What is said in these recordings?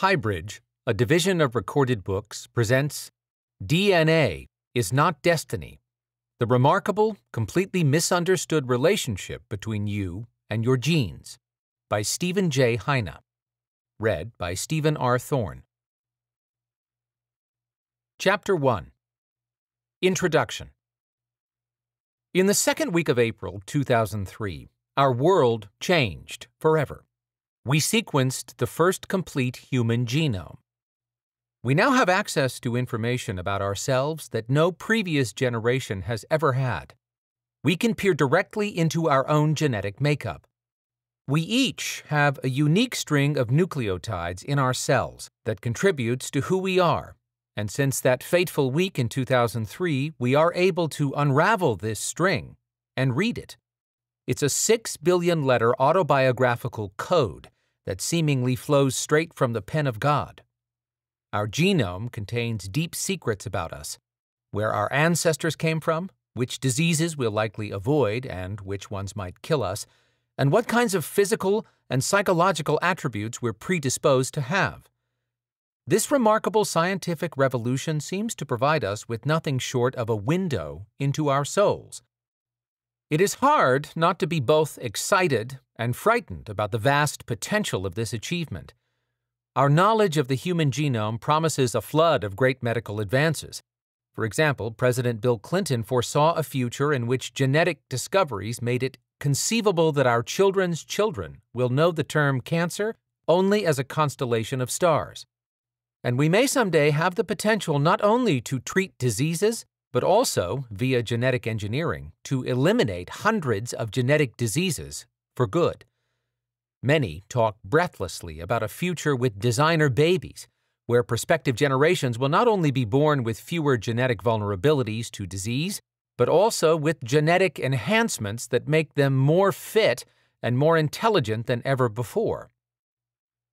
Highbridge, a division of Recorded Books, presents DNA is Not Destiny The Remarkable, Completely Misunderstood Relationship Between You and Your Genes by Steven J. Heine. Read by Stephen R. Thorne. Chapter 1 Introduction In the second week of April 2003, our world changed forever we sequenced the first complete human genome. We now have access to information about ourselves that no previous generation has ever had. We can peer directly into our own genetic makeup. We each have a unique string of nucleotides in our cells that contributes to who we are. And since that fateful week in 2003, we are able to unravel this string and read it. It's a six billion letter autobiographical code that seemingly flows straight from the pen of God. Our genome contains deep secrets about us where our ancestors came from, which diseases we'll likely avoid and which ones might kill us, and what kinds of physical and psychological attributes we're predisposed to have. This remarkable scientific revolution seems to provide us with nothing short of a window into our souls. It is hard not to be both excited and frightened about the vast potential of this achievement. Our knowledge of the human genome promises a flood of great medical advances. For example, President Bill Clinton foresaw a future in which genetic discoveries made it conceivable that our children's children will know the term cancer only as a constellation of stars. And we may someday have the potential not only to treat diseases, but also, via genetic engineering, to eliminate hundreds of genetic diseases for good. Many talk breathlessly about a future with designer babies, where prospective generations will not only be born with fewer genetic vulnerabilities to disease, but also with genetic enhancements that make them more fit and more intelligent than ever before.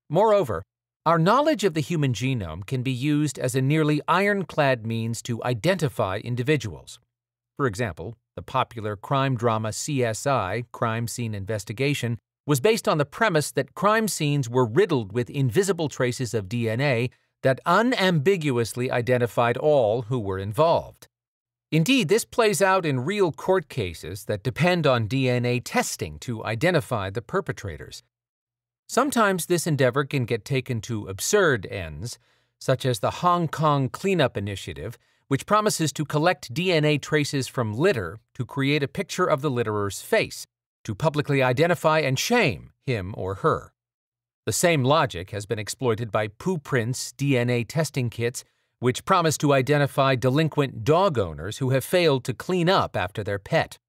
Moreover, our knowledge of the human genome can be used as a nearly ironclad means to identify individuals. For example, the popular crime drama CSI, Crime Scene Investigation, was based on the premise that crime scenes were riddled with invisible traces of DNA that unambiguously identified all who were involved. Indeed, this plays out in real court cases that depend on DNA testing to identify the perpetrators. Sometimes this endeavor can get taken to absurd ends, such as the Hong Kong Cleanup Initiative, which promises to collect DNA traces from litter to create a picture of the litterer's face, to publicly identify and shame him or her. The same logic has been exploited by PooPrints DNA testing kits, which promise to identify delinquent dog owners who have failed to clean up after their pet.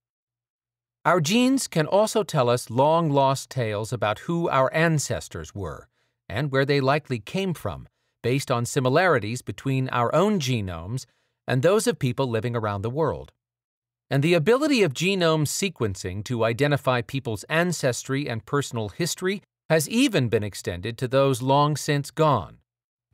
Our genes can also tell us long lost tales about who our ancestors were and where they likely came from, based on similarities between our own genomes and those of people living around the world. And the ability of genome sequencing to identify people's ancestry and personal history has even been extended to those long since gone.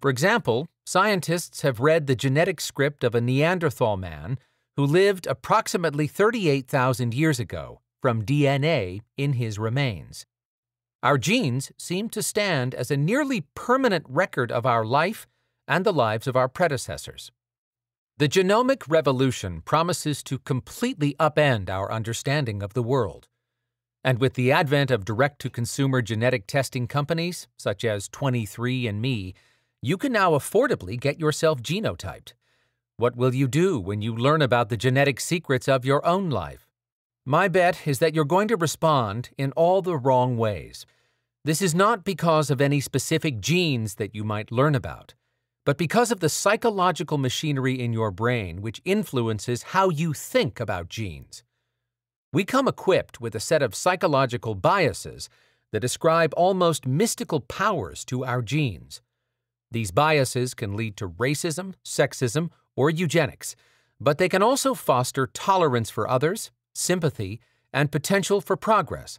For example, scientists have read the genetic script of a Neanderthal man who lived approximately 38,000 years ago from DNA in his remains. Our genes seem to stand as a nearly permanent record of our life and the lives of our predecessors. The genomic revolution promises to completely upend our understanding of the world. And with the advent of direct to consumer genetic testing companies, such as 23andMe, you can now affordably get yourself genotyped. What will you do when you learn about the genetic secrets of your own life? My bet is that you're going to respond in all the wrong ways. This is not because of any specific genes that you might learn about, but because of the psychological machinery in your brain which influences how you think about genes. We come equipped with a set of psychological biases that ascribe almost mystical powers to our genes. These biases can lead to racism, sexism, or eugenics, but they can also foster tolerance for others, sympathy, and potential for progress.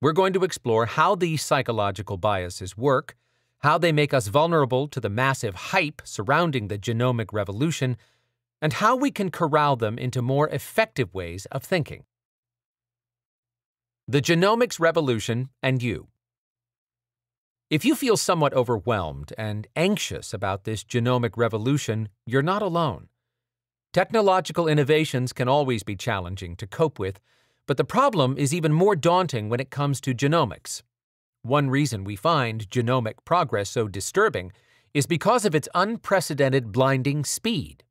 We're going to explore how these psychological biases work, how they make us vulnerable to the massive hype surrounding the genomic revolution, and how we can corral them into more effective ways of thinking. The Genomics Revolution and You If you feel somewhat overwhelmed and anxious about this genomic revolution, you're not alone. Technological innovations can always be challenging to cope with, but the problem is even more daunting when it comes to genomics. One reason we find genomic progress so disturbing is because of its unprecedented blinding speed.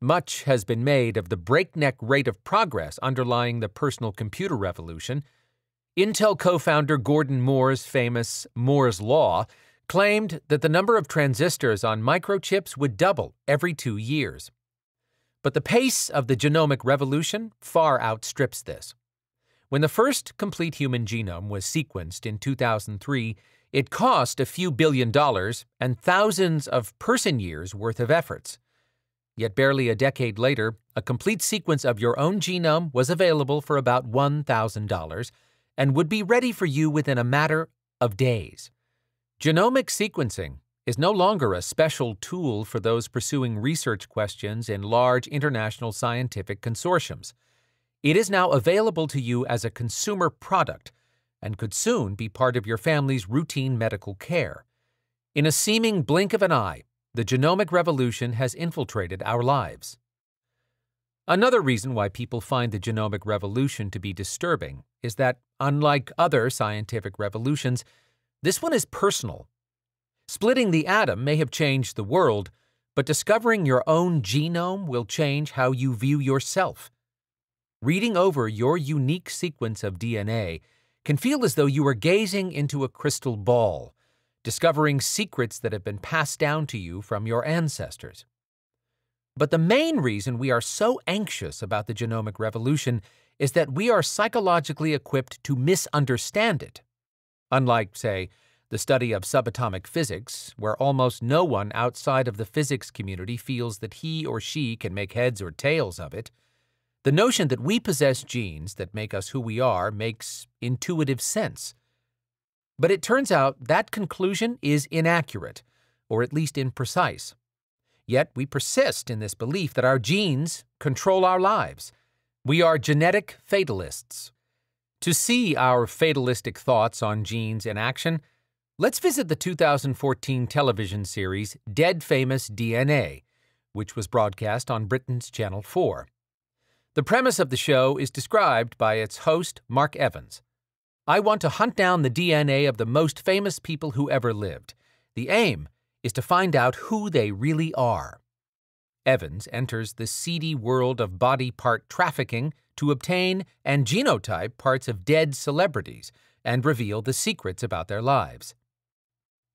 Much has been made of the breakneck rate of progress underlying the personal computer revolution. Intel co founder Gordon Moore's famous Moore's Law claimed that the number of transistors on microchips would double every two years. But the pace of the genomic revolution far outstrips this. When the first complete human genome was sequenced in 2003, it cost a few billion dollars and thousands of person years worth of efforts. Yet barely a decade later, a complete sequence of your own genome was available for about $1,000 and would be ready for you within a matter of days. Genomic sequencing is no longer a special tool for those pursuing research questions in large international scientific consortiums. It is now available to you as a consumer product and could soon be part of your family's routine medical care. In a seeming blink of an eye, the genomic revolution has infiltrated our lives. Another reason why people find the genomic revolution to be disturbing is that, unlike other scientific revolutions, this one is personal. Splitting the atom may have changed the world, but discovering your own genome will change how you view yourself. Reading over your unique sequence of DNA can feel as though you are gazing into a crystal ball, discovering secrets that have been passed down to you from your ancestors. But the main reason we are so anxious about the genomic revolution is that we are psychologically equipped to misunderstand it. Unlike, say, the study of subatomic physics, where almost no one outside of the physics community feels that he or she can make heads or tails of it, the notion that we possess genes that make us who we are makes intuitive sense. But it turns out that conclusion is inaccurate, or at least imprecise. Yet we persist in this belief that our genes control our lives. We are genetic fatalists. To see our fatalistic thoughts on genes in action, let's visit the 2014 television series Dead Famous DNA, which was broadcast on Britain's Channel 4. The premise of the show is described by its host, Mark Evans. I want to hunt down the DNA of the most famous people who ever lived. The aim is to find out who they really are. Evans enters the seedy world of body part trafficking to obtain and genotype parts of dead celebrities and reveal the secrets about their lives.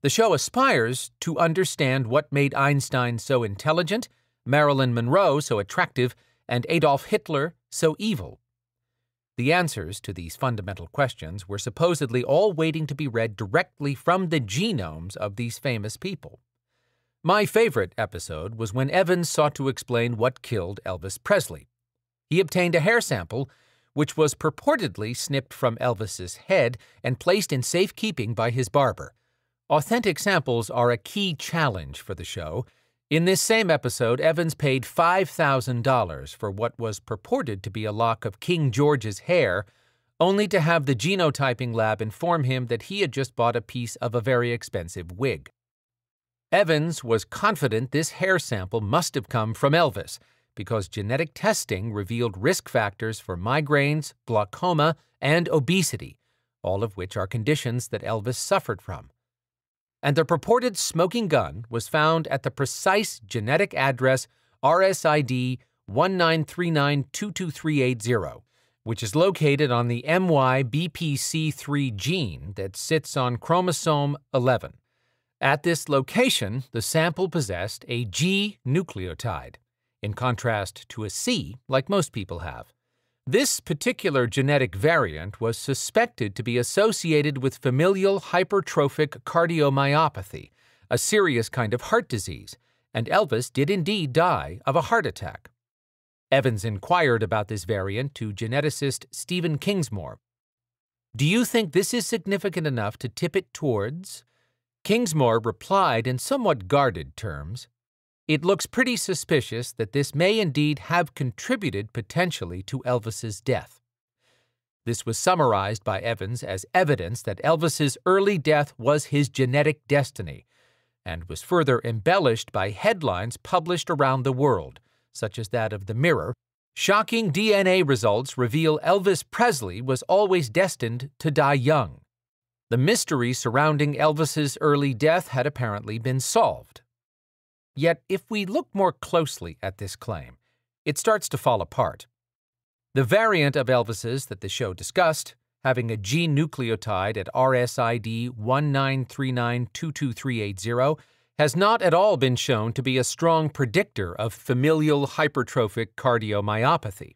The show aspires to understand what made Einstein so intelligent, Marilyn Monroe so attractive, and Adolf Hitler so evil? The answers to these fundamental questions were supposedly all waiting to be read directly from the genomes of these famous people. My favorite episode was when Evans sought to explain what killed Elvis Presley. He obtained a hair sample, which was purportedly snipped from Elvis's head and placed in safekeeping by his barber. Authentic samples are a key challenge for the show, in this same episode, Evans paid $5,000 for what was purported to be a lock of King George's hair, only to have the genotyping lab inform him that he had just bought a piece of a very expensive wig. Evans was confident this hair sample must have come from Elvis because genetic testing revealed risk factors for migraines, glaucoma, and obesity, all of which are conditions that Elvis suffered from and the purported smoking gun was found at the precise genetic address RSID 193922380, which is located on the MYBPC3 gene that sits on chromosome 11. At this location, the sample possessed a G nucleotide, in contrast to a C like most people have. This particular genetic variant was suspected to be associated with familial hypertrophic cardiomyopathy, a serious kind of heart disease, and Elvis did indeed die of a heart attack. Evans inquired about this variant to geneticist Stephen Kingsmore. Do you think this is significant enough to tip it towards? Kingsmore replied in somewhat guarded terms it looks pretty suspicious that this may indeed have contributed potentially to Elvis's death. This was summarized by Evans as evidence that Elvis's early death was his genetic destiny, and was further embellished by headlines published around the world, such as that of The Mirror. Shocking DNA results reveal Elvis Presley was always destined to die young. The mystery surrounding Elvis's early death had apparently been solved. Yet, if we look more closely at this claim, it starts to fall apart. The variant of Elvis's that the show discussed, having a G nucleotide at RSID 193922380, has not at all been shown to be a strong predictor of familial hypertrophic cardiomyopathy.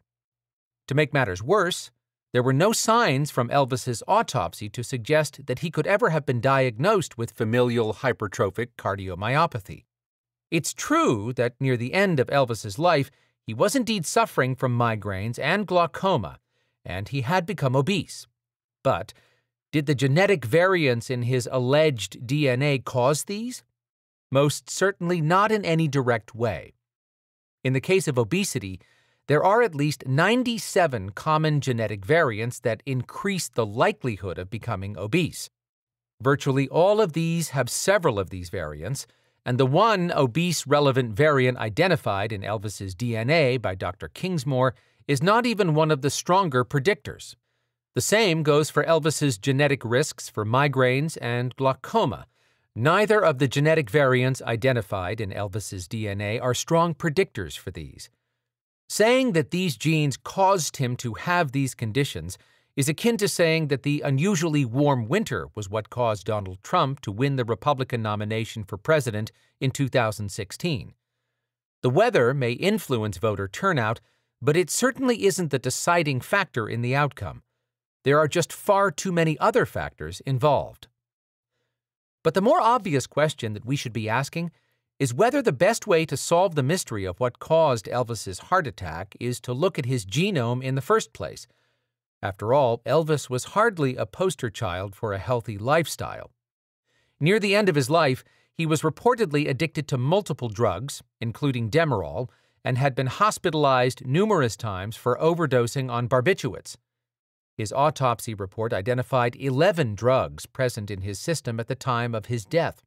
To make matters worse, there were no signs from Elvis's autopsy to suggest that he could ever have been diagnosed with familial hypertrophic cardiomyopathy. It's true that near the end of Elvis's life, he was indeed suffering from migraines and glaucoma, and he had become obese. But did the genetic variants in his alleged DNA cause these? Most certainly not in any direct way. In the case of obesity, there are at least 97 common genetic variants that increase the likelihood of becoming obese. Virtually all of these have several of these variants, and the one obese relevant variant identified in Elvis's DNA by Dr. Kingsmore is not even one of the stronger predictors. The same goes for Elvis's genetic risks for migraines and glaucoma. Neither of the genetic variants identified in Elvis's DNA are strong predictors for these. Saying that these genes caused him to have these conditions is akin to saying that the unusually warm winter was what caused Donald Trump to win the Republican nomination for president in 2016. The weather may influence voter turnout, but it certainly isn't the deciding factor in the outcome. There are just far too many other factors involved. But the more obvious question that we should be asking is whether the best way to solve the mystery of what caused Elvis's heart attack is to look at his genome in the first place – after all, Elvis was hardly a poster child for a healthy lifestyle. Near the end of his life, he was reportedly addicted to multiple drugs, including Demerol, and had been hospitalized numerous times for overdosing on barbiturates. His autopsy report identified 11 drugs present in his system at the time of his death.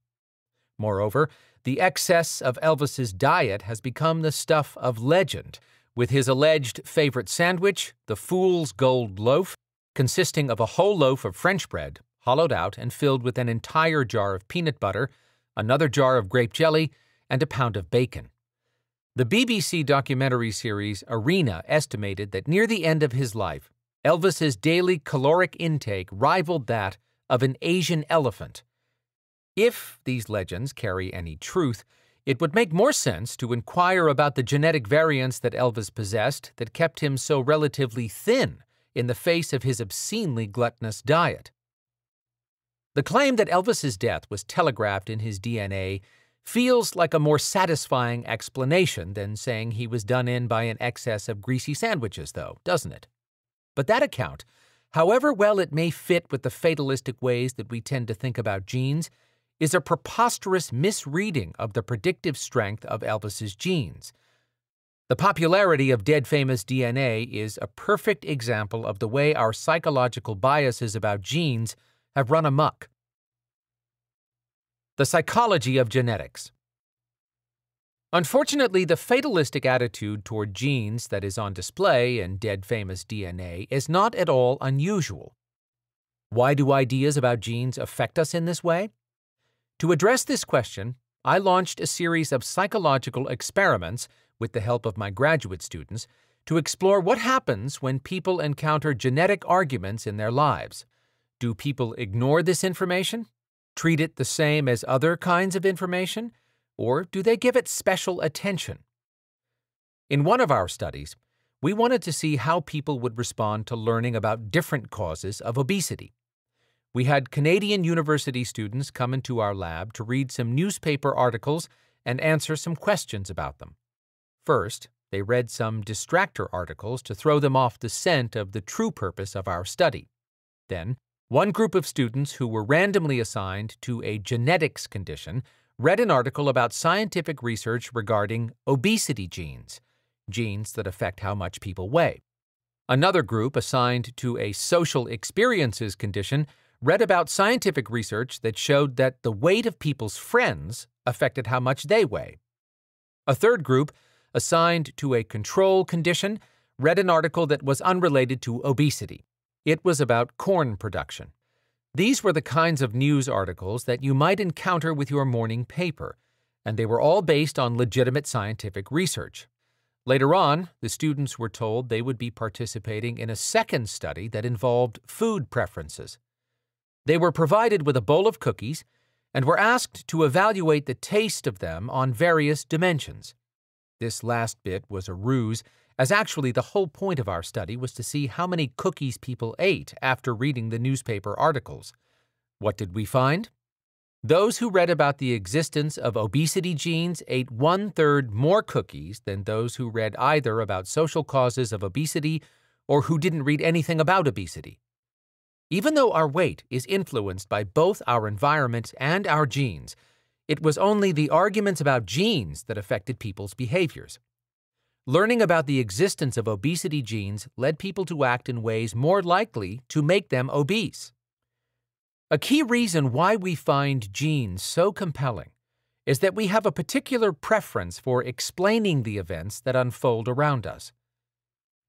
Moreover, the excess of Elvis's diet has become the stuff of legend, with his alleged favorite sandwich, the Fool's Gold Loaf, consisting of a whole loaf of French bread, hollowed out and filled with an entire jar of peanut butter, another jar of grape jelly, and a pound of bacon. The BBC documentary series Arena estimated that near the end of his life, Elvis's daily caloric intake rivaled that of an Asian elephant. If these legends carry any truth, it would make more sense to inquire about the genetic variants that Elvis possessed that kept him so relatively thin in the face of his obscenely gluttonous diet. The claim that Elvis's death was telegraphed in his DNA feels like a more satisfying explanation than saying he was done in by an excess of greasy sandwiches, though, doesn't it? But that account, however well it may fit with the fatalistic ways that we tend to think about genes, is a preposterous misreading of the predictive strength of Elvis's genes. The popularity of dead famous DNA is a perfect example of the way our psychological biases about genes have run amuck. The psychology of genetics. Unfortunately, the fatalistic attitude toward genes that is on display in dead famous DNA is not at all unusual. Why do ideas about genes affect us in this way? To address this question, I launched a series of psychological experiments with the help of my graduate students to explore what happens when people encounter genetic arguments in their lives. Do people ignore this information? Treat it the same as other kinds of information? Or do they give it special attention? In one of our studies, we wanted to see how people would respond to learning about different causes of obesity we had Canadian university students come into our lab to read some newspaper articles and answer some questions about them. First, they read some distractor articles to throw them off the scent of the true purpose of our study. Then, one group of students who were randomly assigned to a genetics condition read an article about scientific research regarding obesity genes, genes that affect how much people weigh. Another group assigned to a social experiences condition read about scientific research that showed that the weight of people's friends affected how much they weigh. A third group, assigned to a control condition, read an article that was unrelated to obesity. It was about corn production. These were the kinds of news articles that you might encounter with your morning paper, and they were all based on legitimate scientific research. Later on, the students were told they would be participating in a second study that involved food preferences. They were provided with a bowl of cookies and were asked to evaluate the taste of them on various dimensions. This last bit was a ruse, as actually the whole point of our study was to see how many cookies people ate after reading the newspaper articles. What did we find? Those who read about the existence of obesity genes ate one third more cookies than those who read either about social causes of obesity or who didn't read anything about obesity. Even though our weight is influenced by both our environment and our genes, it was only the arguments about genes that affected people's behaviors. Learning about the existence of obesity genes led people to act in ways more likely to make them obese. A key reason why we find genes so compelling is that we have a particular preference for explaining the events that unfold around us.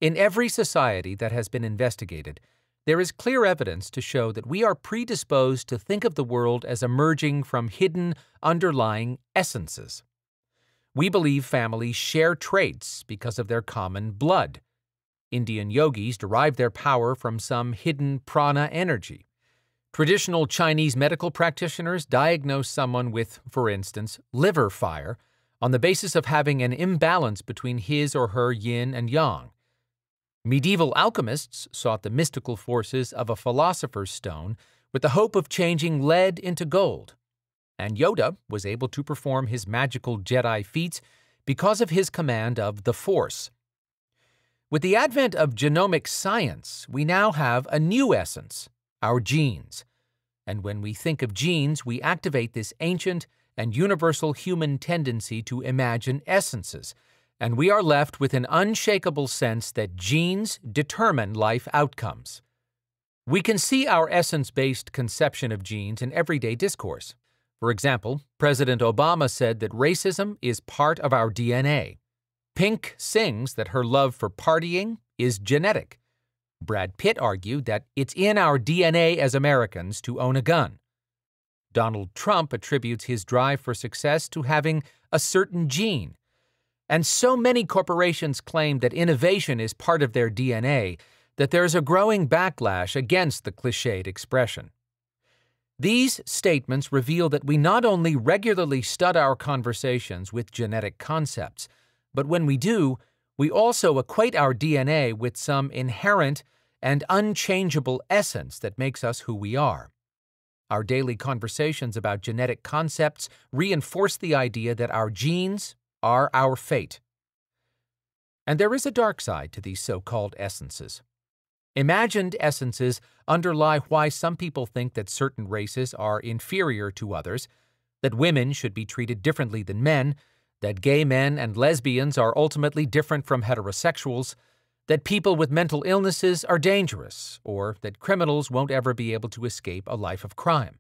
In every society that has been investigated, there is clear evidence to show that we are predisposed to think of the world as emerging from hidden, underlying essences. We believe families share traits because of their common blood. Indian yogis derive their power from some hidden prana energy. Traditional Chinese medical practitioners diagnose someone with, for instance, liver fire on the basis of having an imbalance between his or her yin and yang. Medieval alchemists sought the mystical forces of a philosopher's stone with the hope of changing lead into gold. And Yoda was able to perform his magical Jedi feats because of his command of the Force. With the advent of genomic science, we now have a new essence our genes. And when we think of genes, we activate this ancient and universal human tendency to imagine essences, and we are left with an unshakable sense that genes determine life outcomes. We can see our essence based conception of genes in everyday discourse. For example, President Obama said that racism is part of our DNA. Pink sings that her love for partying is genetic. Brad Pitt argued that it's in our DNA as Americans to own a gun. Donald Trump attributes his drive for success to having a certain gene. And so many corporations claim that innovation is part of their DNA that there's a growing backlash against the cliched expression. These statements reveal that we not only regularly stud our conversations with genetic concepts, but when we do, we also equate our DNA with some inherent and unchangeable essence that makes us who we are. Our daily conversations about genetic concepts reinforce the idea that our genes are our fate. And there is a dark side to these so called essences. Imagined essences underlie why some people think that certain races are inferior to others, that women should be treated differently than men, that gay men and lesbians are ultimately different from heterosexuals, that people with mental illnesses are dangerous, or that criminals won't ever be able to escape a life of crime.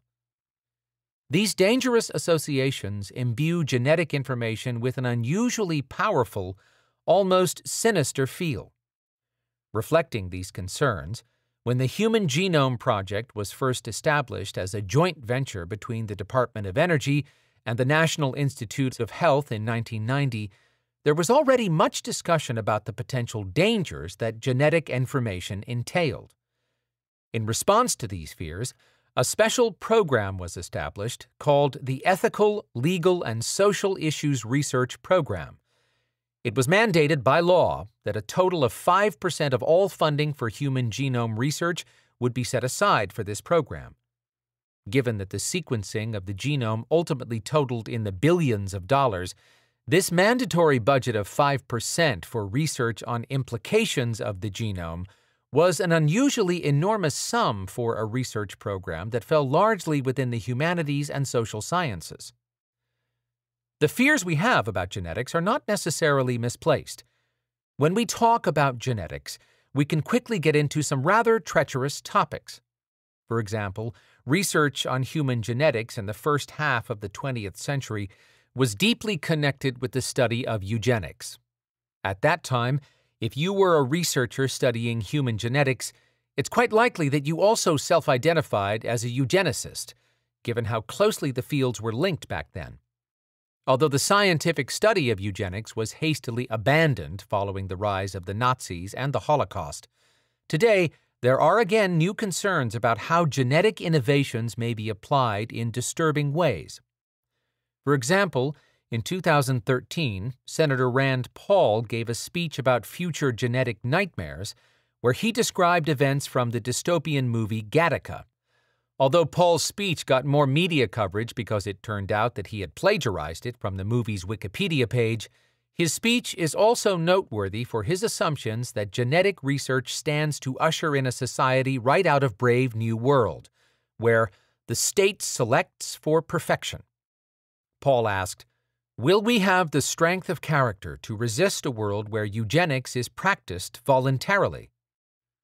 These dangerous associations imbue genetic information with an unusually powerful, almost sinister feel. Reflecting these concerns, when the Human Genome Project was first established as a joint venture between the Department of Energy and the National Institutes of Health in 1990, there was already much discussion about the potential dangers that genetic information entailed. In response to these fears, a special program was established called the Ethical, Legal, and Social Issues Research Program. It was mandated by law that a total of 5% of all funding for human genome research would be set aside for this program. Given that the sequencing of the genome ultimately totaled in the billions of dollars, this mandatory budget of 5% for research on implications of the genome was an unusually enormous sum for a research program that fell largely within the humanities and social sciences. The fears we have about genetics are not necessarily misplaced. When we talk about genetics, we can quickly get into some rather treacherous topics. For example, research on human genetics in the first half of the 20th century was deeply connected with the study of eugenics. At that time, if you were a researcher studying human genetics, it's quite likely that you also self identified as a eugenicist, given how closely the fields were linked back then. Although the scientific study of eugenics was hastily abandoned following the rise of the Nazis and the Holocaust, today there are again new concerns about how genetic innovations may be applied in disturbing ways. For example, in 2013, Senator Rand Paul gave a speech about future genetic nightmares where he described events from the dystopian movie Gattaca. Although Paul's speech got more media coverage because it turned out that he had plagiarized it from the movie's Wikipedia page, his speech is also noteworthy for his assumptions that genetic research stands to usher in a society right out of Brave New World, where the state selects for perfection. Paul asked, Will we have the strength of character to resist a world where eugenics is practiced voluntarily?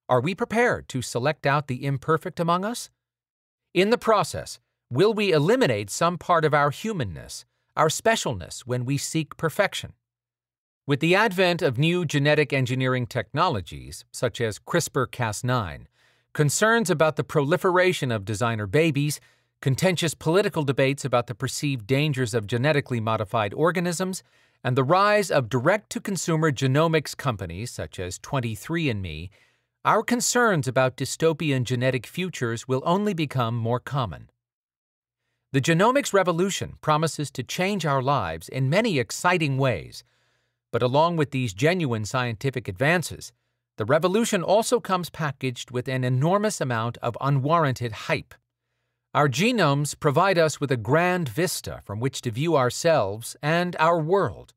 Are we prepared to select out the imperfect among us? In the process, will we eliminate some part of our humanness, our specialness, when we seek perfection? With the advent of new genetic engineering technologies, such as CRISPR Cas9, concerns about the proliferation of designer babies, contentious political debates about the perceived dangers of genetically modified organisms, and the rise of direct to consumer genomics companies such as 23andMe our concerns about dystopian genetic futures will only become more common. The genomics revolution promises to change our lives in many exciting ways, but along with these genuine scientific advances, the revolution also comes packaged with an enormous amount of unwarranted hype. Our genomes provide us with a grand vista from which to view ourselves and our world,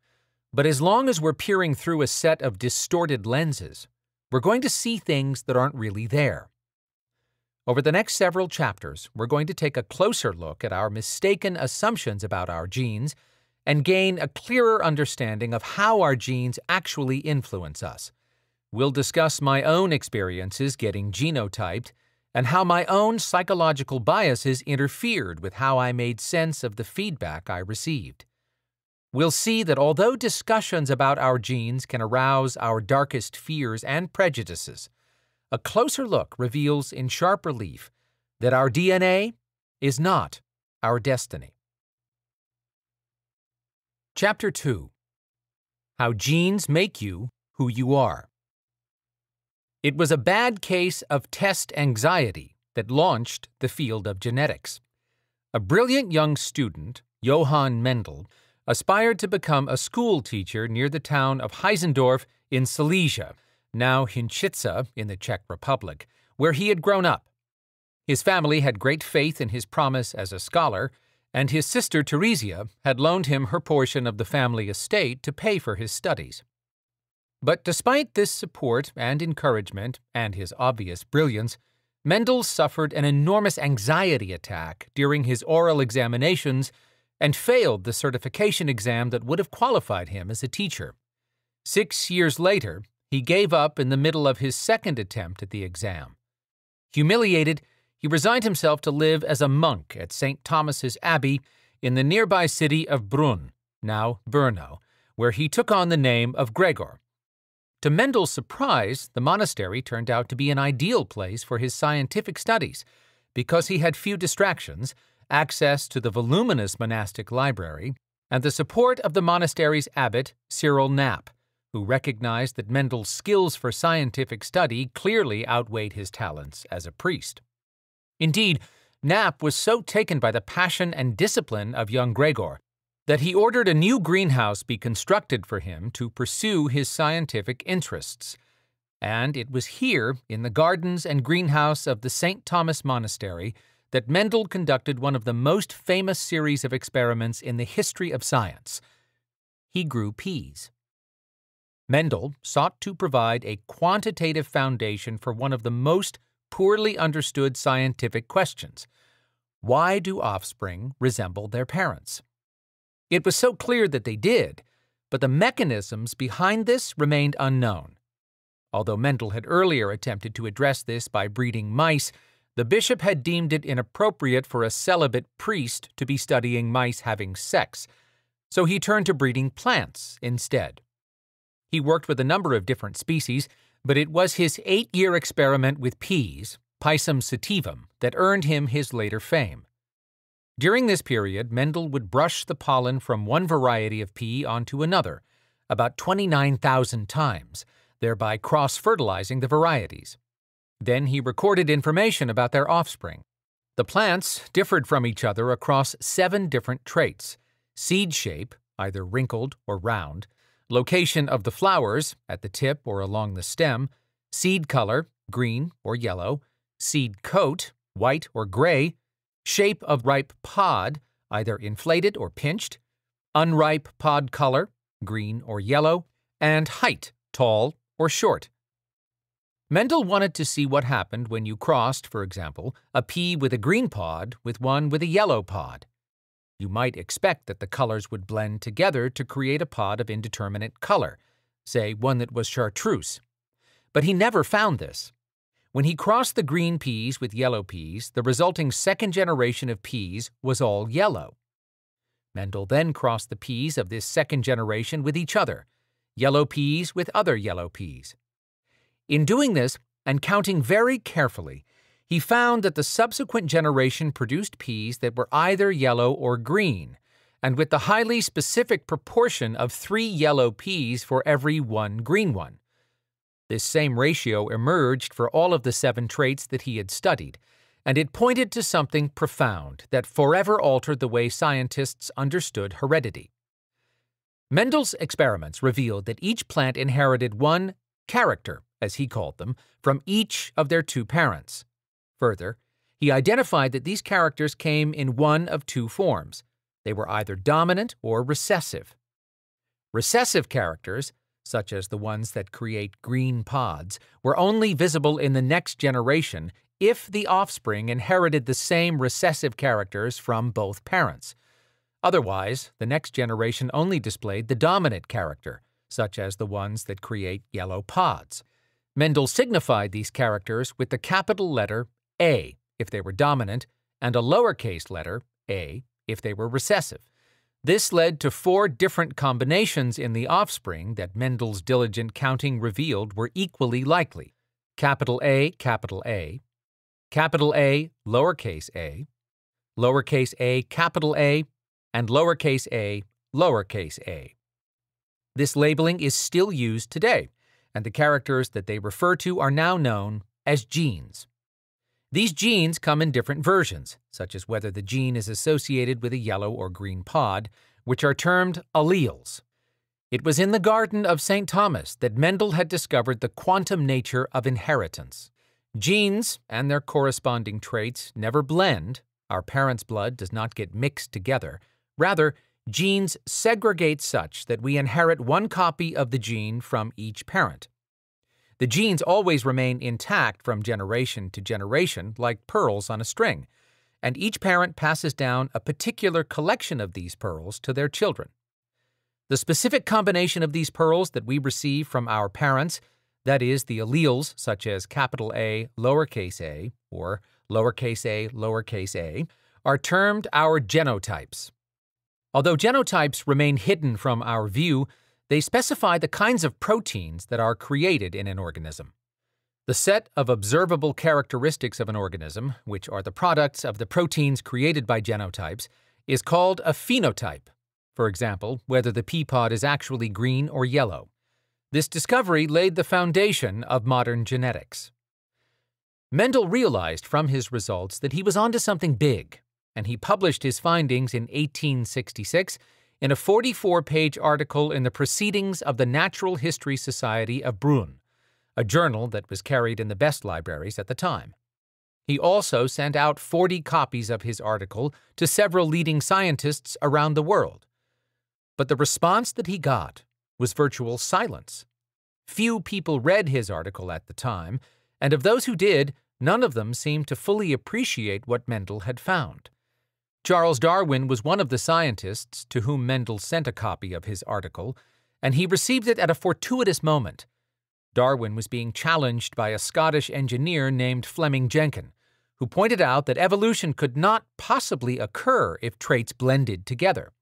but as long as we're peering through a set of distorted lenses, we're going to see things that aren't really there. Over the next several chapters, we're going to take a closer look at our mistaken assumptions about our genes and gain a clearer understanding of how our genes actually influence us. We'll discuss my own experiences getting genotyped and how my own psychological biases interfered with how I made sense of the feedback I received we'll see that although discussions about our genes can arouse our darkest fears and prejudices, a closer look reveals in sharp relief that our DNA is not our destiny. Chapter 2 How Genes Make You Who You Are. It was a bad case of test anxiety that launched the field of genetics. A brilliant young student, Johann Mendel, aspired to become a school teacher near the town of Heinzendorf in Silesia, now Hynčice in the Czech Republic, where he had grown up. His family had great faith in his promise as a scholar, and his sister Theresia had loaned him her portion of the family estate to pay for his studies. But despite this support and encouragement and his obvious brilliance, Mendel suffered an enormous anxiety attack during his oral examinations and failed the certification exam that would have qualified him as a teacher. Six years later, he gave up in the middle of his second attempt at the exam. Humiliated, he resigned himself to live as a monk at St. Thomas's Abbey in the nearby city of Brunn, now Brno, where he took on the name of Gregor. To Mendel's surprise, the monastery turned out to be an ideal place for his scientific studies because he had few distractions access to the voluminous monastic library, and the support of the monastery's abbot, Cyril Napp, who recognized that Mendel's skills for scientific study clearly outweighed his talents as a priest. Indeed, Knapp was so taken by the passion and discipline of young Gregor that he ordered a new greenhouse be constructed for him to pursue his scientific interests. And it was here, in the gardens and greenhouse of the St. Thomas Monastery, that Mendel conducted one of the most famous series of experiments in the history of science. He grew peas. Mendel sought to provide a quantitative foundation for one of the most poorly understood scientific questions why do offspring resemble their parents? It was so clear that they did, but the mechanisms behind this remained unknown. Although Mendel had earlier attempted to address this by breeding mice, the bishop had deemed it inappropriate for a celibate priest to be studying mice having sex, so he turned to breeding plants instead. He worked with a number of different species, but it was his eight year experiment with peas, Pisum sativum, that earned him his later fame. During this period, Mendel would brush the pollen from one variety of pea onto another, about 29,000 times, thereby cross fertilizing the varieties. Then he recorded information about their offspring. The plants differed from each other across seven different traits seed shape, either wrinkled or round, location of the flowers, at the tip or along the stem, seed color, green or yellow, seed coat, white or gray, shape of ripe pod, either inflated or pinched, unripe pod color, green or yellow, and height, tall or short. Mendel wanted to see what happened when you crossed, for example, a pea with a green pod with one with a yellow pod. You might expect that the colors would blend together to create a pod of indeterminate color, say one that was chartreuse. But he never found this. When he crossed the green peas with yellow peas, the resulting second generation of peas was all yellow. Mendel then crossed the peas of this second generation with each other, yellow peas with other yellow peas. In doing this, and counting very carefully, he found that the subsequent generation produced peas that were either yellow or green, and with the highly specific proportion of three yellow peas for every one green one. This same ratio emerged for all of the seven traits that he had studied, and it pointed to something profound that forever altered the way scientists understood heredity. Mendel's experiments revealed that each plant inherited one character, as he called them, from each of their two parents. Further, he identified that these characters came in one of two forms. They were either dominant or recessive. Recessive characters, such as the ones that create green pods, were only visible in the next generation if the offspring inherited the same recessive characters from both parents. Otherwise, the next generation only displayed the dominant character, such as the ones that create yellow pods. Mendel signified these characters with the capital letter A if they were dominant and a lowercase letter a if they were recessive. This led to four different combinations in the offspring that Mendel's diligent counting revealed were equally likely capital A, capital A, capital A, lowercase a, lowercase a, capital A, and lowercase a, lowercase a. This labeling is still used today, and the characters that they refer to are now known as genes. These genes come in different versions, such as whether the gene is associated with a yellow or green pod, which are termed alleles. It was in the Garden of St. Thomas that Mendel had discovered the quantum nature of inheritance. Genes and their corresponding traits never blend, our parents' blood does not get mixed together. Rather, genes segregate such that we inherit one copy of the gene from each parent. The genes always remain intact from generation to generation, like pearls on a string, and each parent passes down a particular collection of these pearls to their children. The specific combination of these pearls that we receive from our parents that is, the alleles such as capital A, lowercase a, or lowercase a, lowercase a, are termed our genotypes. Although genotypes remain hidden from our view, they specify the kinds of proteins that are created in an organism. The set of observable characteristics of an organism, which are the products of the proteins created by genotypes, is called a phenotype. For example, whether the pea pod is actually green or yellow. This discovery laid the foundation of modern genetics. Mendel realized from his results that he was onto something big, and he published his findings in 1866 in a 44 page article in the Proceedings of the Natural History Society of Brünn, a journal that was carried in the best libraries at the time. He also sent out 40 copies of his article to several leading scientists around the world. But the response that he got was virtual silence. Few people read his article at the time, and of those who did, none of them seemed to fully appreciate what Mendel had found. Charles Darwin was one of the scientists to whom Mendel sent a copy of his article, and he received it at a fortuitous moment. Darwin was being challenged by a Scottish engineer named Fleming Jenkin, who pointed out that evolution could not possibly occur if traits blended together.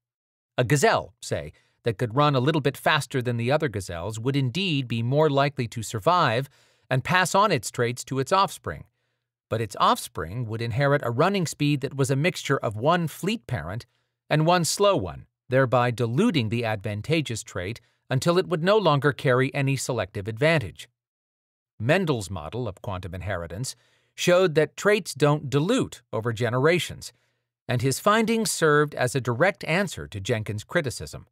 A gazelle, say, that could run a little bit faster than the other gazelles would indeed be more likely to survive and pass on its traits to its offspring. But its offspring would inherit a running speed that was a mixture of one fleet parent and one slow one, thereby diluting the advantageous trait until it would no longer carry any selective advantage. Mendel's model of quantum inheritance showed that traits don't dilute over generations, and his findings served as a direct answer to Jenkin's criticism.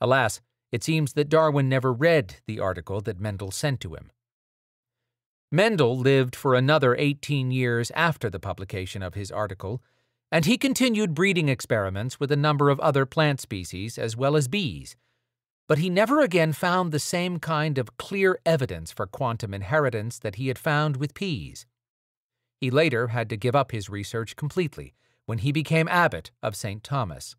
Alas, it seems that Darwin never read the article that Mendel sent to him. Mendel lived for another 18 years after the publication of his article, and he continued breeding experiments with a number of other plant species as well as bees. But he never again found the same kind of clear evidence for quantum inheritance that he had found with peas. He later had to give up his research completely when he became abbot of St. Thomas.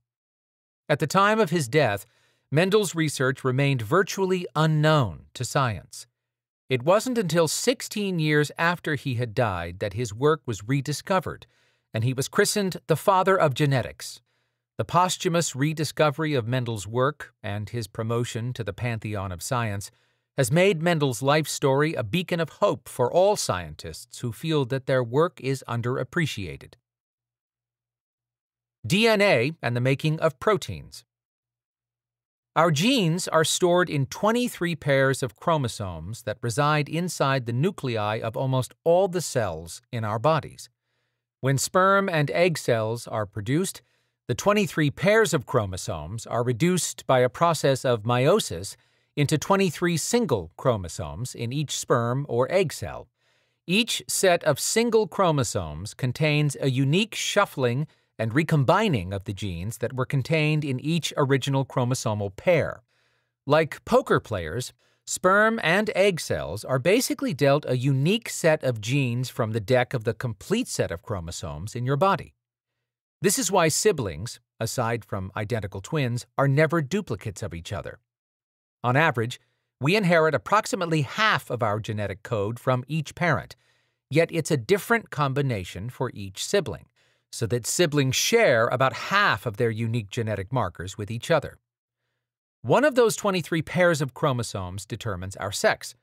At the time of his death, Mendel's research remained virtually unknown to science. It wasn't until 16 years after he had died that his work was rediscovered, and he was christened the father of genetics. The posthumous rediscovery of Mendel's work and his promotion to the pantheon of science has made Mendel's life story a beacon of hope for all scientists who feel that their work is underappreciated. DNA and the making of proteins. Our genes are stored in 23 pairs of chromosomes that reside inside the nuclei of almost all the cells in our bodies. When sperm and egg cells are produced, the 23 pairs of chromosomes are reduced by a process of meiosis into 23 single chromosomes in each sperm or egg cell. Each set of single chromosomes contains a unique shuffling and recombining of the genes that were contained in each original chromosomal pair. Like poker players, sperm and egg cells are basically dealt a unique set of genes from the deck of the complete set of chromosomes in your body. This is why siblings, aside from identical twins, are never duplicates of each other. On average, we inherit approximately half of our genetic code from each parent, yet it's a different combination for each sibling so that siblings share about half of their unique genetic markers with each other. One of those 23 pairs of chromosomes determines our sex.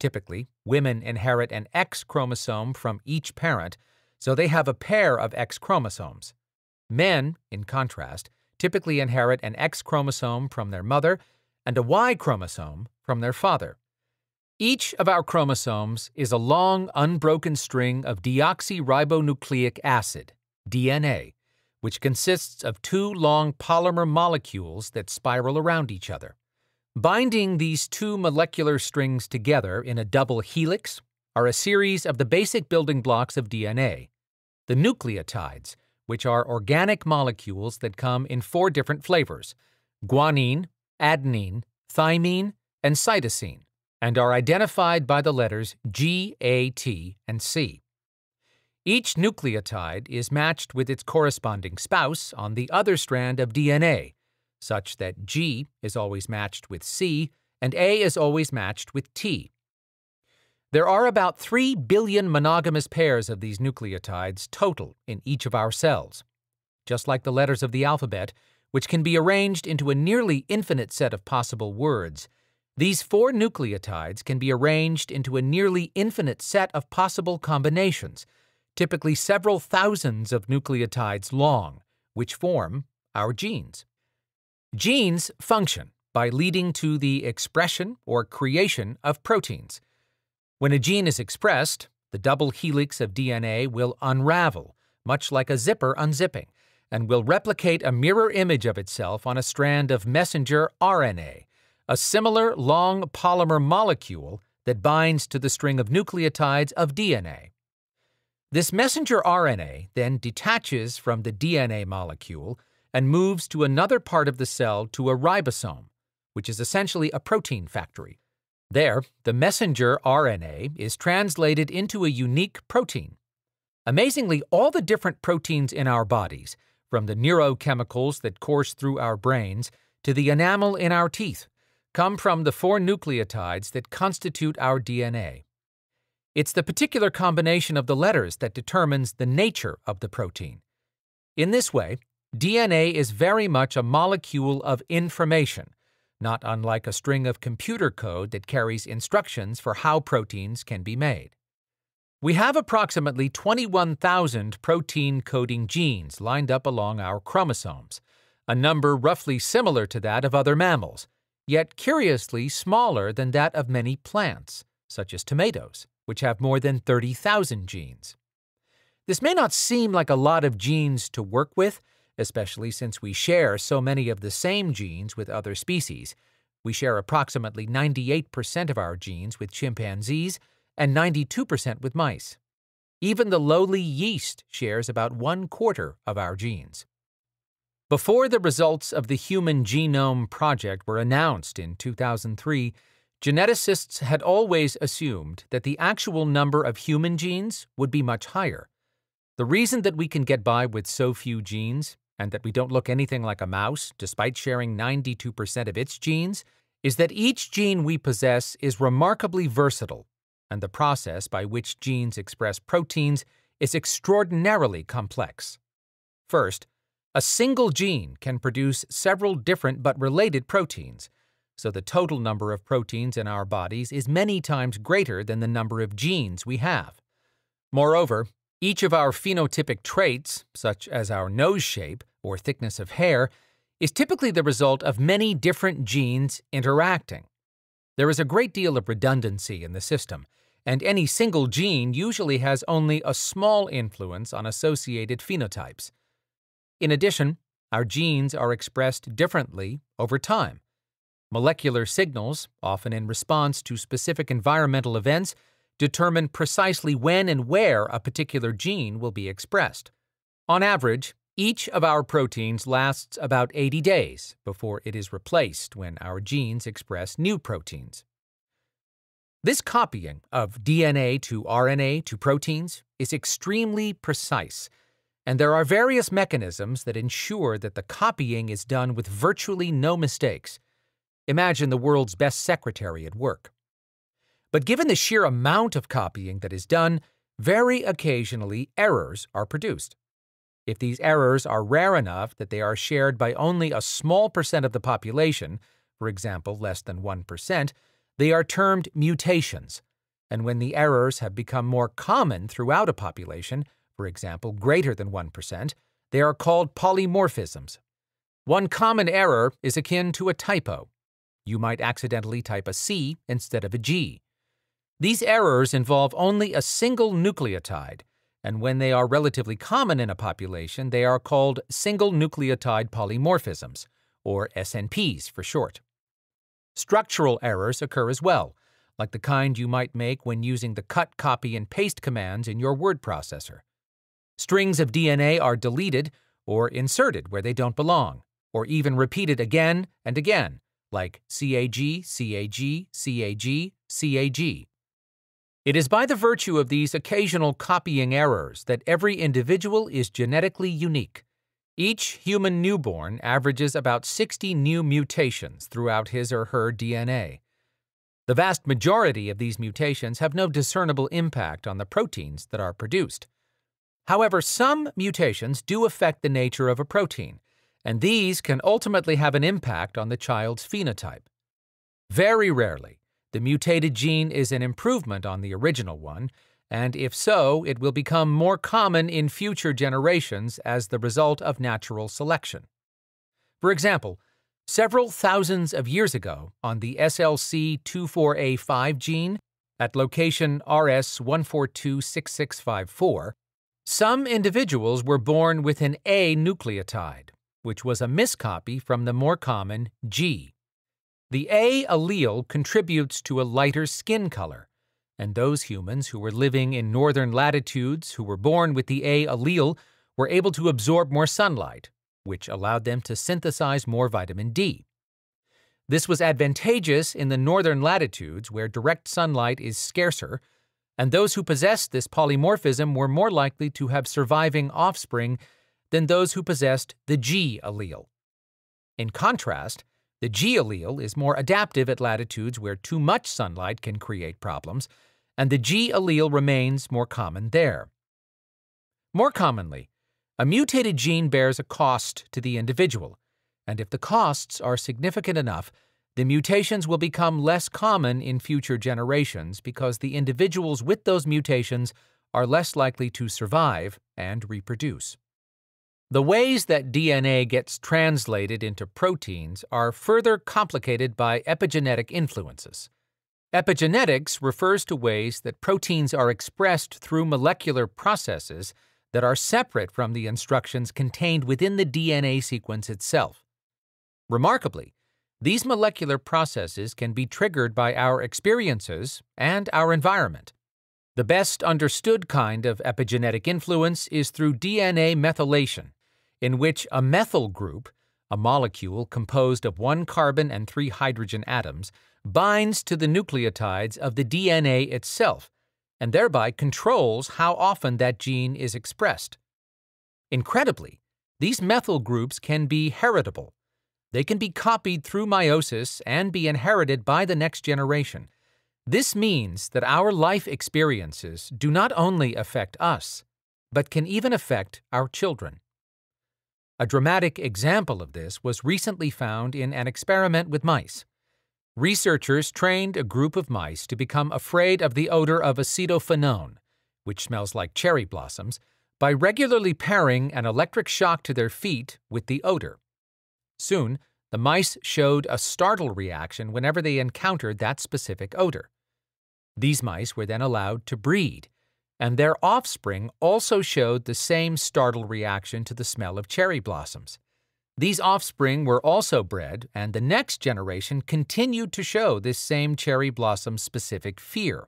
Typically, women inherit an X chromosome from each parent, so they have a pair of X chromosomes. Men, in contrast, typically inherit an X chromosome from their mother and a Y chromosome from their father. Each of our chromosomes is a long, unbroken string of deoxyribonucleic acid, DNA, which consists of two long polymer molecules that spiral around each other. Binding these two molecular strings together in a double helix are a series of the basic building blocks of DNA, the nucleotides, which are organic molecules that come in four different flavors guanine, adenine, thymine, and cytosine, and are identified by the letters G, A, T, and C. Each nucleotide is matched with its corresponding spouse on the other strand of DNA, such that G is always matched with C and A is always matched with T. There are about 3 billion monogamous pairs of these nucleotides total in each of our cells. Just like the letters of the alphabet, which can be arranged into a nearly infinite set of possible words, these four nucleotides can be arranged into a nearly infinite set of possible combinations typically several thousands of nucleotides long, which form our genes. Genes function by leading to the expression or creation of proteins. When a gene is expressed, the double helix of DNA will unravel, much like a zipper unzipping, and will replicate a mirror image of itself on a strand of messenger RNA, a similar long polymer molecule that binds to the string of nucleotides of DNA. This messenger RNA then detaches from the DNA molecule and moves to another part of the cell to a ribosome, which is essentially a protein factory. There, the messenger RNA is translated into a unique protein. Amazingly, all the different proteins in our bodies, from the neurochemicals that course through our brains to the enamel in our teeth, come from the four nucleotides that constitute our DNA. It's the particular combination of the letters that determines the nature of the protein. In this way, DNA is very much a molecule of information, not unlike a string of computer code that carries instructions for how proteins can be made. We have approximately 21,000 protein coding genes lined up along our chromosomes, a number roughly similar to that of other mammals, yet curiously smaller than that of many plants, such as tomatoes, which have more than 30,000 genes. This may not seem like a lot of genes to work with, especially since we share so many of the same genes with other species. We share approximately 98% of our genes with chimpanzees and 92% with mice. Even the lowly yeast shares about one quarter of our genes. Before the results of the Human Genome Project were announced in 2003, geneticists had always assumed that the actual number of human genes would be much higher. The reason that we can get by with so few genes and that we don't look anything like a mouse, despite sharing 92% of its genes, is that each gene we possess is remarkably versatile, and the process by which genes express proteins is extraordinarily complex. First, a single gene can produce several different but related proteins, so the total number of proteins in our bodies is many times greater than the number of genes we have. Moreover, each of our phenotypic traits, such as our nose shape or thickness of hair, is typically the result of many different genes interacting. There is a great deal of redundancy in the system, and any single gene usually has only a small influence on associated phenotypes. In addition, our genes are expressed differently over time. Molecular signals, often in response to specific environmental events, determine precisely when and where a particular gene will be expressed. On average, each of our proteins lasts about 80 days before it is replaced when our genes express new proteins. This copying of DNA to RNA to proteins is extremely precise, and there are various mechanisms that ensure that the copying is done with virtually no mistakes. Imagine the world's best secretary at work. But given the sheer amount of copying that is done, very occasionally errors are produced. If these errors are rare enough that they are shared by only a small percent of the population, for example, less than 1%, they are termed mutations. And when the errors have become more common throughout a population, for example, greater than 1%, they are called polymorphisms. One common error is akin to a typo. You might accidentally type a C instead of a G. These errors involve only a single nucleotide, and when they are relatively common in a population, they are called single nucleotide polymorphisms, or SNPs for short. Structural errors occur as well, like the kind you might make when using the cut, copy, and paste commands in your word processor. Strings of DNA are deleted or inserted where they don't belong, or even repeated again and again, like CAG, CAG, CAG, CAG. It is by the virtue of these occasional copying errors that every individual is genetically unique. Each human newborn averages about 60 new mutations throughout his or her DNA. The vast majority of these mutations have no discernible impact on the proteins that are produced. However, some mutations do affect the nature of a protein, and these can ultimately have an impact on the child's phenotype. Very rarely, the mutated gene is an improvement on the original one, and if so, it will become more common in future generations as the result of natural selection. For example, several thousands of years ago, on the SLC24A5 gene, at location RS1426654, some individuals were born with an A nucleotide, which was a miscopy from the more common G. The A allele contributes to a lighter skin color, and those humans who were living in northern latitudes who were born with the A allele were able to absorb more sunlight, which allowed them to synthesize more vitamin D. This was advantageous in the northern latitudes where direct sunlight is scarcer, and those who possessed this polymorphism were more likely to have surviving offspring than those who possessed the G allele. In contrast, The G allele is more adaptive at latitudes where too much sunlight can create problems, and the G allele remains more common there. More commonly, a mutated gene bears a cost to the individual, and if the costs are significant enough, the mutations will become less common in future generations because the individuals with those mutations are less likely to survive and reproduce. The ways that DNA gets translated into proteins are further complicated by epigenetic influences. Epigenetics refers to ways that proteins are expressed through molecular processes that are separate from the instructions contained within the DNA sequence itself. Remarkably, these molecular processes can be triggered by our experiences and our environment. The best understood kind of epigenetic influence is through DNA methylation, in which a methyl group, a molecule composed of one carbon and three hydrogen atoms, binds to the nucleotides of the DNA itself and thereby controls how often that gene is expressed. Incredibly, these methyl groups can be heritable. They can be copied through meiosis and be inherited by the next generation. This means that our life experiences do not only affect us, but can even affect our children. A dramatic example of this was recently found in an experiment with mice. Researchers trained a group of mice to become afraid of the odor of acetophenone, which smells like cherry blossoms, by regularly pairing an electric shock to their feet with the odor. Soon, the mice showed a startle reaction whenever they encountered that specific odor. These mice were then allowed to breed, and their offspring also showed the same startled reaction to the smell of cherry blossoms. These offspring were also bred, and the next generation continued to show this same cherry blossom specific fear.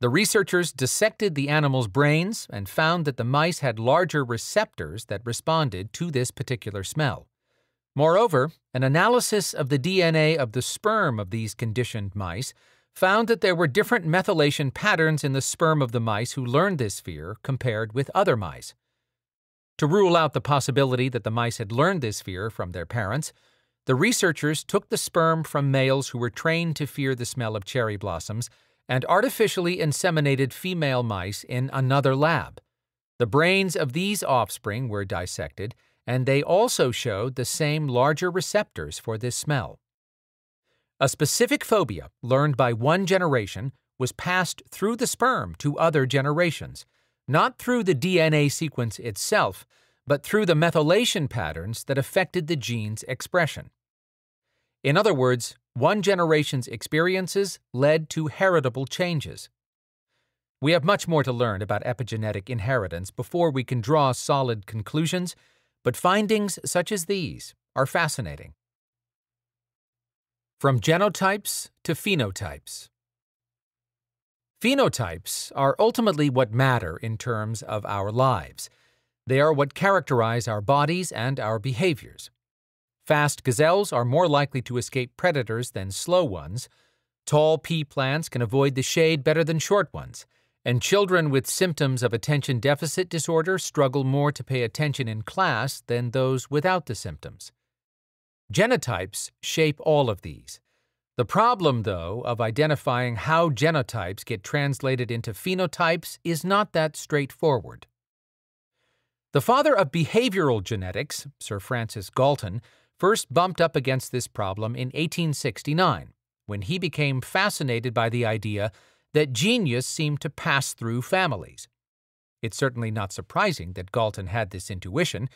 The researchers dissected the animals' brains and found that the mice had larger receptors that responded to this particular smell. Moreover, an analysis of the DNA of the sperm of these conditioned mice found that there were different methylation patterns in the sperm of the mice who learned this fear compared with other mice. To rule out the possibility that the mice had learned this fear from their parents, the researchers took the sperm from males who were trained to fear the smell of cherry blossoms and artificially inseminated female mice in another lab. The brains of these offspring were dissected, and they also showed the same larger receptors for this smell. A specific phobia learned by one generation was passed through the sperm to other generations, not through the DNA sequence itself, but through the methylation patterns that affected the gene's expression. In other words, one generation's experiences led to heritable changes. We have much more to learn about epigenetic inheritance before we can draw solid conclusions, but findings such as these are fascinating. From genotypes to phenotypes. Phenotypes are ultimately what matter in terms of our lives. They are what characterize our bodies and our behaviors. Fast gazelles are more likely to escape predators than slow ones. Tall pea plants can avoid the shade better than short ones. And children with symptoms of attention deficit disorder struggle more to pay attention in class than those without the symptoms. Genotypes shape all of these. The problem, though, of identifying how genotypes get translated into phenotypes is not that straightforward. The father of behavioral genetics, Sir Francis Galton, first bumped up against this problem in 1869 when he became fascinated by the idea that genius seemed to pass through families. It's certainly not surprising that Galton had this intuition.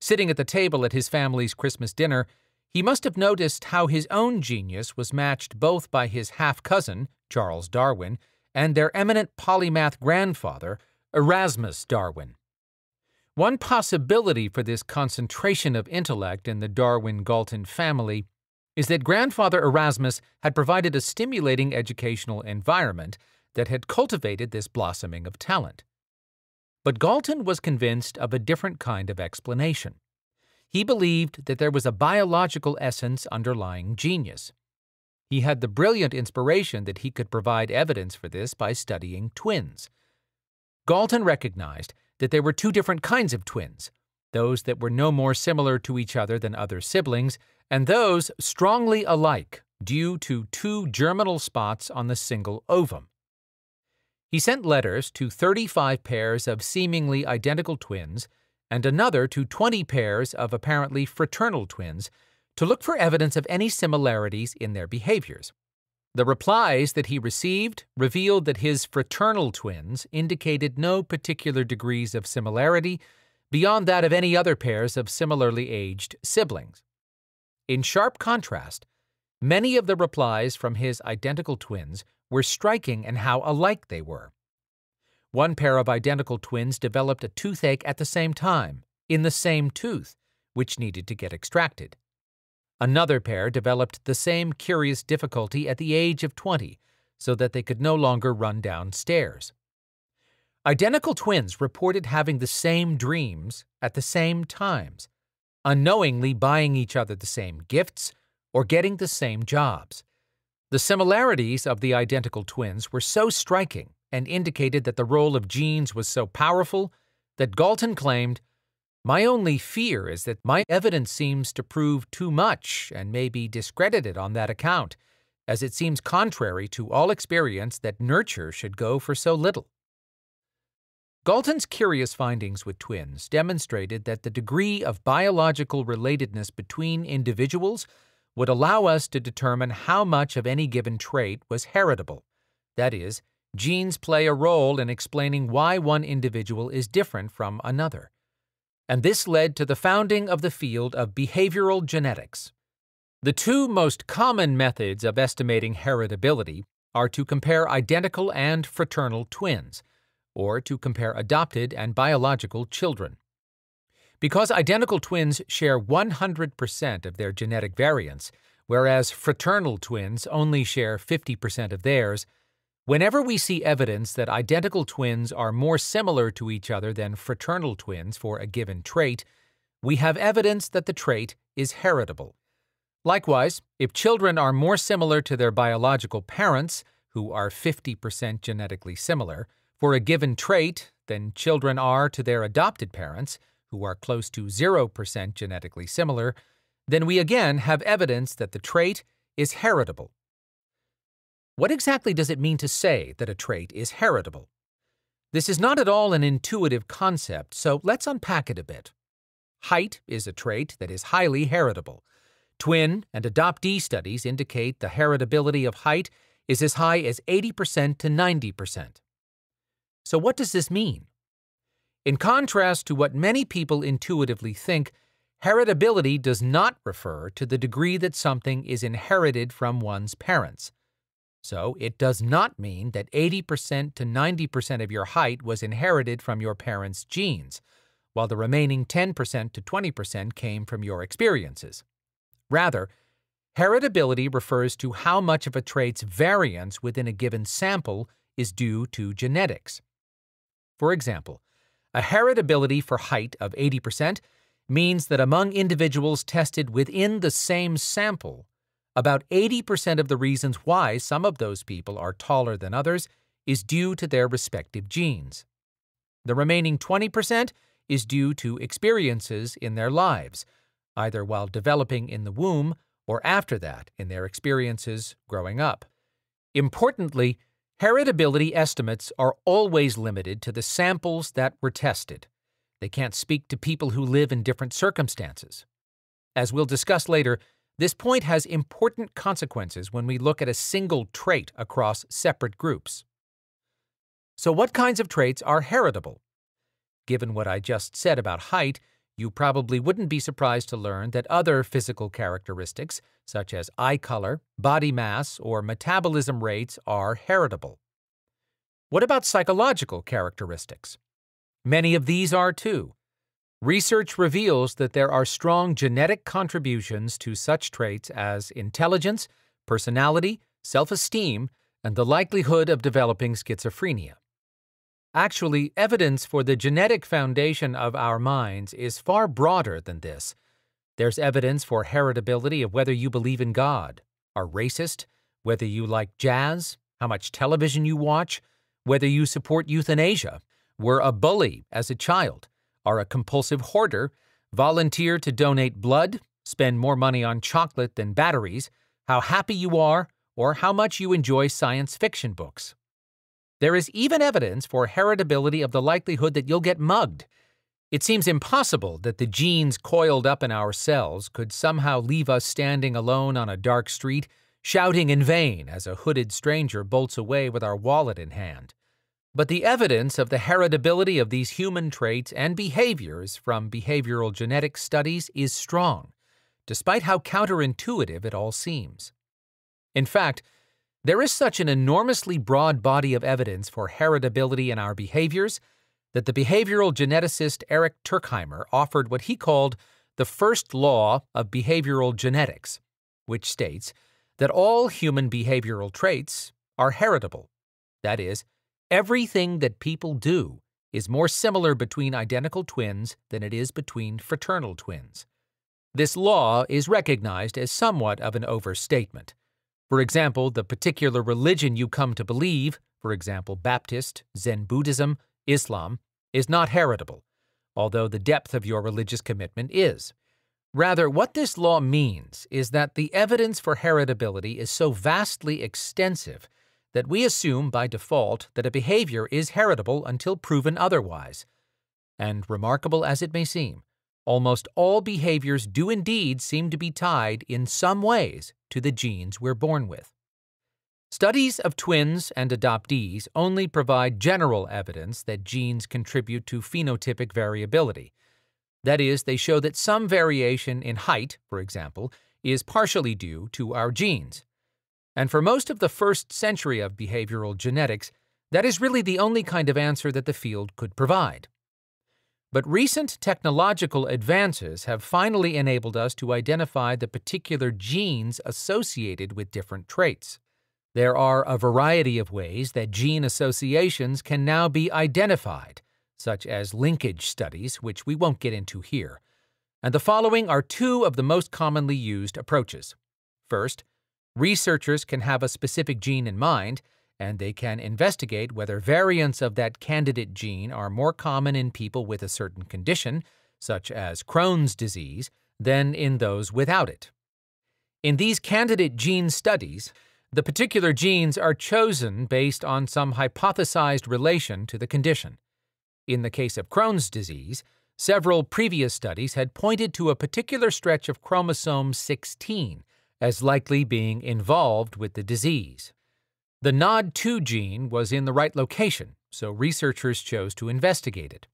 Sitting at the table at his family's Christmas dinner, he must have noticed how his own genius was matched both by his half cousin, Charles Darwin, and their eminent polymath grandfather, Erasmus Darwin. One possibility for this concentration of intellect in the Darwin Galton family is that grandfather Erasmus had provided a stimulating educational environment that had cultivated this blossoming of talent. But Galton was convinced of a different kind of explanation. He believed that there was a biological essence underlying genius. He had the brilliant inspiration that he could provide evidence for this by studying twins. Galton recognized that there were two different kinds of twins those that were no more similar to each other than other siblings, and those strongly alike due to two germinal spots on the single ovum. He sent letters to 35 pairs of seemingly identical twins and another to 20 pairs of apparently fraternal twins to look for evidence of any similarities in their behaviors. The replies that he received revealed that his fraternal twins indicated no particular degrees of similarity beyond that of any other pairs of similarly aged siblings. In sharp contrast, many of the replies from his identical twins were striking in how alike they were. One pair of identical twins developed a toothache at the same time, in the same tooth, which needed to get extracted. Another pair developed the same curious difficulty at the age of 20, so that they could no longer run down stairs. Identical twins reported having the same dreams at the same times, unknowingly buying each other the same gifts or getting the same jobs. The similarities of the identical twins were so striking and indicated that the role of genes was so powerful that Galton claimed, My only fear is that my evidence seems to prove too much and may be discredited on that account, as it seems contrary to all experience that nurture should go for so little. Galton's curious findings with twins demonstrated that the degree of biological relatedness between individuals would allow us to determine how much of any given trait was heritable. That is, genes play a role in explaining why one individual is different from another. And this led to the founding of the field of behavioral genetics. The two most common methods of estimating heritability are to compare identical and fraternal twins, or to compare adopted and biological children. Because identical twins share 100% of their genetic variants, whereas fraternal twins only share 50% of theirs, whenever we see evidence that identical twins are more similar to each other than fraternal twins for a given trait, we have evidence that the trait is heritable. Likewise, if children are more similar to their biological parents, who are 50% genetically similar, for a given trait than children are to their adopted parents, who are close to 0% genetically similar, then we again have evidence that the trait is heritable. What exactly does it mean to say that a trait is heritable? This is not at all an intuitive concept, so let's unpack it a bit. Height is a trait that is highly heritable. Twin and adoptee studies indicate the heritability of height is as high as 80% to 90%. So, what does this mean? In contrast to what many people intuitively think, heritability does not refer to the degree that something is inherited from one's parents. So, it does not mean that 80% to 90% of your height was inherited from your parents' genes, while the remaining 10% to 20% came from your experiences. Rather, heritability refers to how much of a trait's variance within a given sample is due to genetics. For example, a heritability for height of 80% means that among individuals tested within the same sample, about 80% of the reasons why some of those people are taller than others is due to their respective genes. The remaining 20% is due to experiences in their lives, either while developing in the womb or after that in their experiences growing up. Importantly, Heritability estimates are always limited to the samples that were tested. They can't speak to people who live in different circumstances. As we'll discuss later, this point has important consequences when we look at a single trait across separate groups. So, what kinds of traits are heritable? Given what I just said about height, you probably wouldn't be surprised to learn that other physical characteristics, such as eye color, body mass, or metabolism rates, are heritable. What about psychological characteristics? Many of these are too. Research reveals that there are strong genetic contributions to such traits as intelligence, personality, self esteem, and the likelihood of developing schizophrenia. Actually, evidence for the genetic foundation of our minds is far broader than this. There's evidence for heritability of whether you believe in God, are racist, whether you like jazz, how much television you watch, whether you support euthanasia, were a bully as a child, are a compulsive hoarder, volunteer to donate blood, spend more money on chocolate than batteries, how happy you are, or how much you enjoy science fiction books. There is even evidence for heritability of the likelihood that you'll get mugged. It seems impossible that the genes coiled up in our cells could somehow leave us standing alone on a dark street, shouting in vain as a hooded stranger bolts away with our wallet in hand. But the evidence of the heritability of these human traits and behaviors from behavioral genetic studies is strong, despite how counterintuitive it all seems. In fact, there is such an enormously broad body of evidence for heritability in our behaviors that the behavioral geneticist Eric Turkheimer offered what he called the first law of behavioral genetics, which states that all human behavioral traits are heritable. That is, everything that people do is more similar between identical twins than it is between fraternal twins. This law is recognized as somewhat of an overstatement. For example, the particular religion you come to believe, for example, Baptist, Zen Buddhism, Islam, is not heritable, although the depth of your religious commitment is. Rather, what this law means is that the evidence for heritability is so vastly extensive that we assume by default that a behavior is heritable until proven otherwise. And remarkable as it may seem, almost all behaviors do indeed seem to be tied in some ways to the genes we're born with. Studies of twins and adoptees only provide general evidence that genes contribute to phenotypic variability. That is, they show that some variation in height, for example, is partially due to our genes. And for most of the first century of behavioral genetics, that is really the only kind of answer that the field could provide. But recent technological advances have finally enabled us to identify the particular genes associated with different traits. There are a variety of ways that gene associations can now be identified, such as linkage studies, which we won't get into here. And the following are two of the most commonly used approaches. First, researchers can have a specific gene in mind and they can investigate whether variants of that candidate gene are more common in people with a certain condition, such as Crohn's disease, than in those without it. In these candidate gene studies, the particular genes are chosen based on some hypothesized relation to the condition. In the case of Crohn's disease, several previous studies had pointed to a particular stretch of chromosome 16 as likely being involved with the disease. The NOD2 gene was in the right location, so researchers chose to investigate it.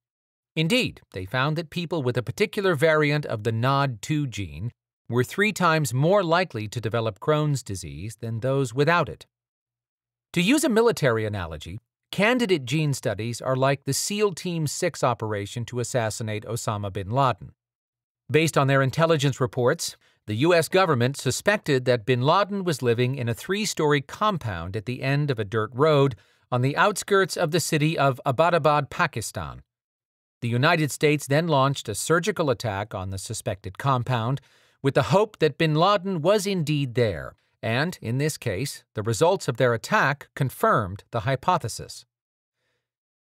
Indeed, they found that people with a particular variant of the NOD2 gene were three times more likely to develop Crohn's disease than those without it. To use a military analogy, candidate gene studies are like the SEAL Team 6 operation to assassinate Osama bin Laden. Based on their intelligence reports, the U.S. government suspected that bin Laden was living in a three story compound at the end of a dirt road on the outskirts of the city of Abbottabad, Pakistan. The United States then launched a surgical attack on the suspected compound with the hope that bin Laden was indeed there, and, in this case, the results of their attack confirmed the hypothesis.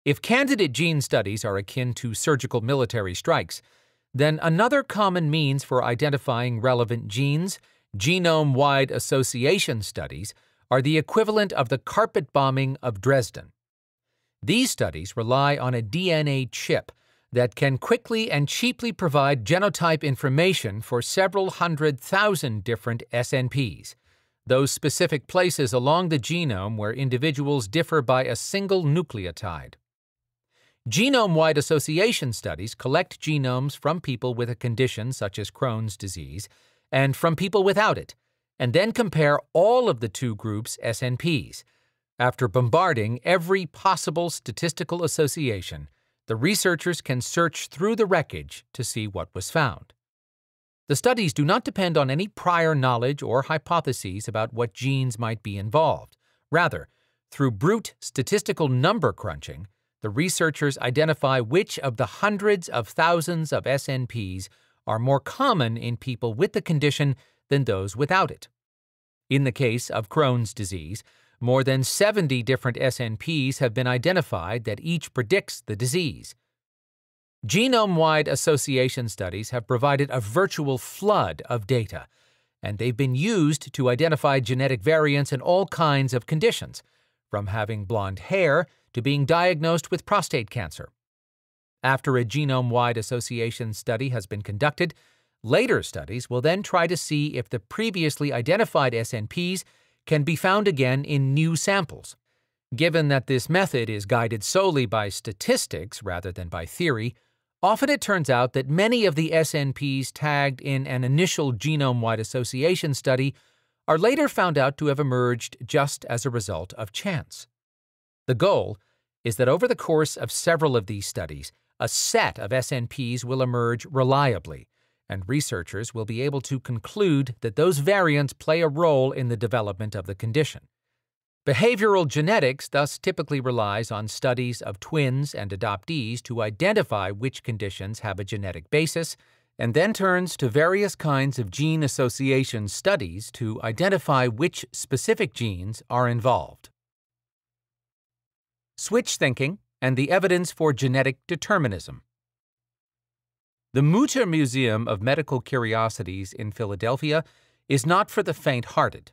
If candidate gene studies are akin to surgical military strikes, then another common means for identifying relevant genes, genome wide association studies, are the equivalent of the carpet bombing of Dresden. These studies rely on a DNA chip that can quickly and cheaply provide genotype information for several hundred thousand different SNPs, those specific places along the genome where individuals differ by a single nucleotide. Genome wide association studies collect genomes from people with a condition such as Crohn's disease and from people without it, and then compare all of the two groups' SNPs. After bombarding every possible statistical association, the researchers can search through the wreckage to see what was found. The studies do not depend on any prior knowledge or hypotheses about what genes might be involved. Rather, through brute statistical number crunching, the researchers identify which of the hundreds of thousands of SNPs are more common in people with the condition than those without it. In the case of Crohn's disease, more than 70 different SNPs have been identified that each predicts the disease. Genome wide association studies have provided a virtual flood of data, and they've been used to identify genetic variants in all kinds of conditions, from having blonde hair to being diagnosed with prostate cancer. After a genome wide association study has been conducted, later studies will then try to see if the previously identified SNPs can be found again in new samples. Given that this method is guided solely by statistics rather than by theory, often it turns out that many of the SNPs tagged in an initial genome wide association study are later found out to have emerged just as a result of chance. The goal is that over the course of several of these studies, a set of SNPs will emerge reliably, and researchers will be able to conclude that those variants play a role in the development of the condition. Behavioral genetics thus typically relies on studies of twins and adoptees to identify which conditions have a genetic basis, and then turns to various kinds of gene association studies to identify which specific genes are involved. Switch thinking and the evidence for genetic determinism. The Mütter Museum of Medical Curiosities in Philadelphia is not for the faint hearted.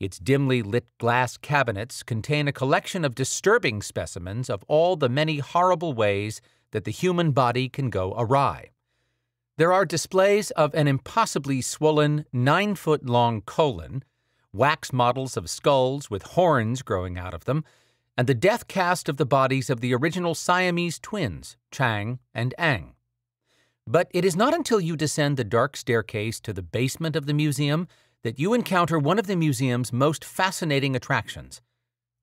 Its dimly lit glass cabinets contain a collection of disturbing specimens of all the many horrible ways that the human body can go awry. There are displays of an impossibly swollen, nine foot long colon, wax models of skulls with horns growing out of them, and the death cast of the bodies of the original Siamese twins, Chang and Eng. But it is not until you descend the dark staircase to the basement of the museum that you encounter one of the museum's most fascinating attractions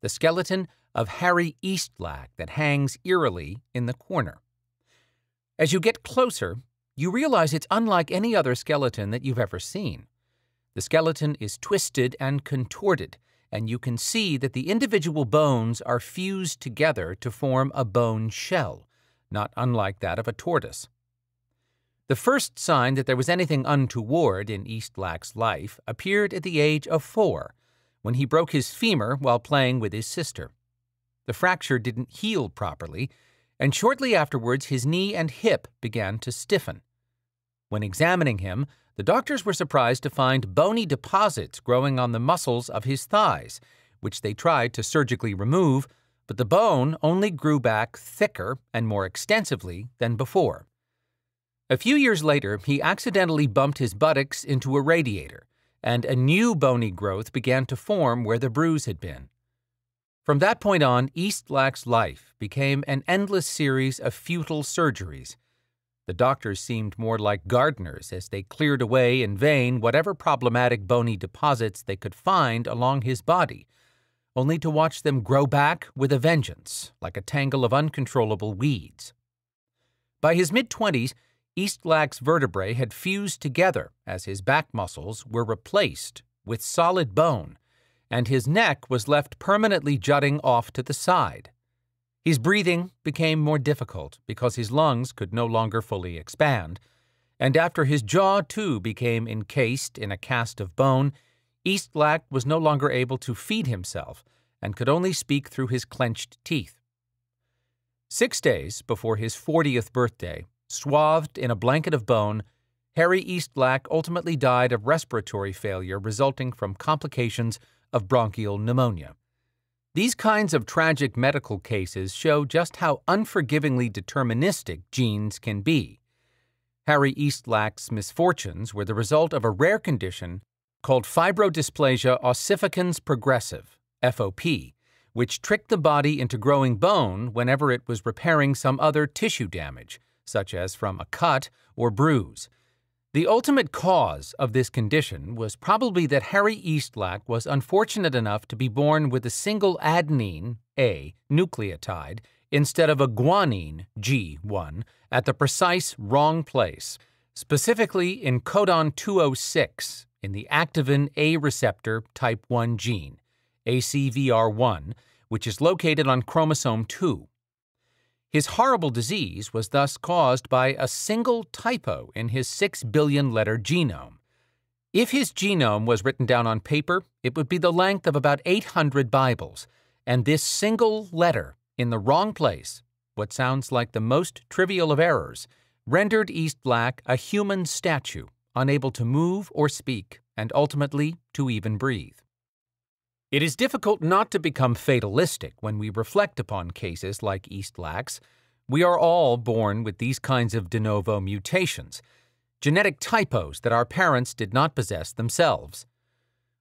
the skeleton of Harry Eastlack that hangs eerily in the corner. As you get closer, you realize it's unlike any other skeleton that you've ever seen. The skeleton is twisted and contorted and you can see that the individual bones are fused together to form a bone shell, not unlike that of a tortoise. The first sign that there was anything untoward in Eastlack's life appeared at the age of four, when he broke his femur while playing with his sister. The fracture didn't heal properly, and shortly afterwards his knee and hip began to stiffen. When examining him, the doctors were surprised to find bony deposits growing on the muscles of his thighs, which they tried to surgically remove, but the bone only grew back thicker and more extensively than before. A few years later, he accidentally bumped his buttocks into a radiator, and a new bony growth began to form where the bruise had been. From that point on, Eastlack's life became an endless series of futile surgeries the doctors seemed more like gardeners as they cleared away in vain whatever problematic bony deposits they could find along his body, only to watch them grow back with a vengeance, like a tangle of uncontrollable weeds. By his mid twenties, Eastlack's vertebrae had fused together as his back muscles were replaced with solid bone, and his neck was left permanently jutting off to the side. His breathing became more difficult because his lungs could no longer fully expand, and after his jaw too became encased in a cast of bone, Eastlack was no longer able to feed himself and could only speak through his clenched teeth. Six days before his 40th birthday, swathed in a blanket of bone, Harry Eastlack ultimately died of respiratory failure resulting from complications of bronchial pneumonia. These kinds of tragic medical cases show just how unforgivingly deterministic genes can be. Harry Eastlack's misfortunes were the result of a rare condition called fibrodysplasia ossificans progressiva, FOP, which tricked the body into growing bone whenever it was repairing some other tissue damage, such as from a cut or bruise. The ultimate cause of this condition was probably that Harry Eastlack was unfortunate enough to be born with a single adenine, A, nucleotide, instead of a guanine, G1, at the precise wrong place, specifically in codon 206 in the activin A receptor type 1 gene, ACVR1, which is located on chromosome 2. His horrible disease was thus caused by a single typo in his 6 billion letter genome. If his genome was written down on paper, it would be the length of about 800 Bibles, and this single letter in the wrong place what sounds like the most trivial of errors, rendered Eastlack a human statue, unable to move or speak, and ultimately to even breathe. It is difficult not to become fatalistic when we reflect upon cases like Eastlack's. We are all born with these kinds of de novo mutations, genetic typos that our parents did not possess themselves.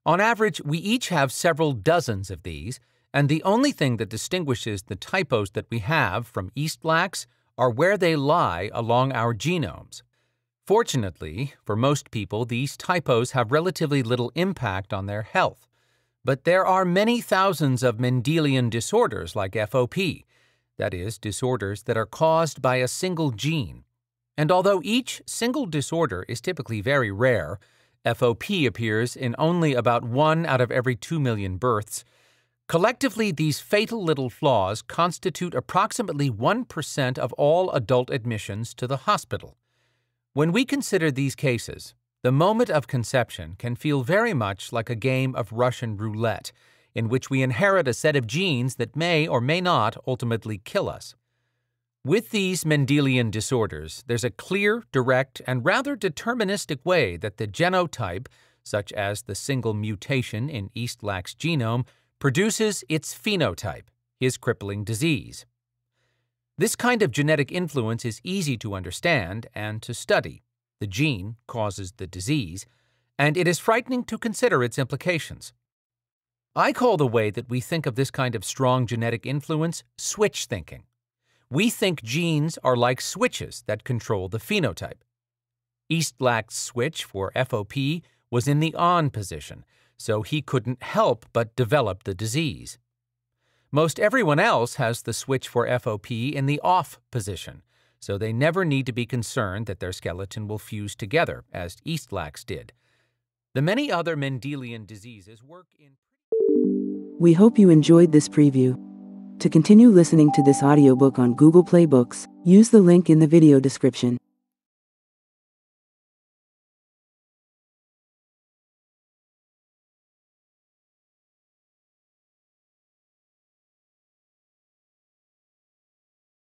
On average, we each have several dozens of these, and the only thing that distinguishes the typos that we have from Eastlack's are where they lie along our genomes. Fortunately, for most people, these typos have relatively little impact on their health. But there are many thousands of Mendelian disorders like FOP, that is, disorders that are caused by a single gene. And although each single disorder is typically very rare, FOP appears in only about one out of every two million births. Collectively, these fatal little flaws constitute approximately 1% of all adult admissions to the hospital. When we consider these cases, the moment of conception can feel very much like a game of Russian roulette, in which we inherit a set of genes that may or may not ultimately kill us. With these Mendelian disorders, there's a clear, direct, and rather deterministic way that the genotype, such as the single mutation in Eastlack's genome, produces its phenotype, his crippling disease. This kind of genetic influence is easy to understand and to study. The gene causes the disease, and it is frightening to consider its implications. I call the way that we think of this kind of strong genetic influence switch thinking. We think genes are like switches that control the phenotype. Eastlack's switch for FOP was in the on position, so he couldn't help but develop the disease. Most everyone else has the switch for FOP in the off position, so they never need to be concerned that their skeleton will fuse together, as Eastlack's did. The many other Mendelian diseases work in. We hope you enjoyed this preview. To continue listening to this audiobook on Google Play Books, use the link in the video description.